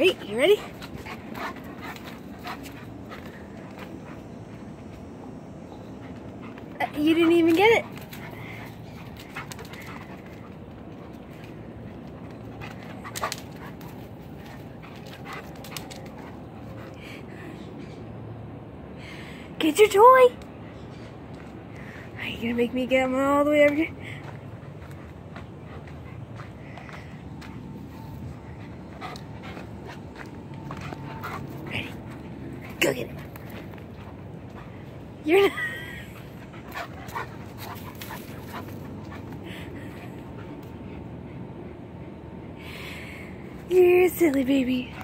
You ready? Uh, you didn't even get it. Get your toy. Are you gonna make me get them all the way over here? Go get it. You're not. You're a silly baby.